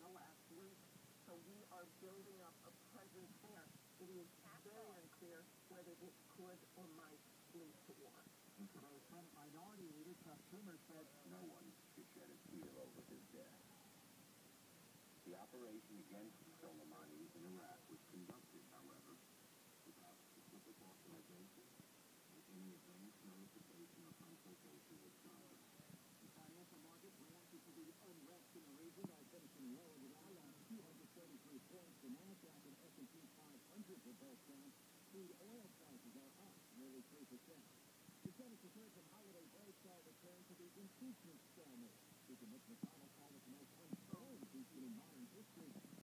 the last week, so we are building up a presence there. It is very unclear whether this could or might lead to war. And today, Senate Minority Leader Chuck said no one should shed a tear over his death. The operation against Soleimani Crude oil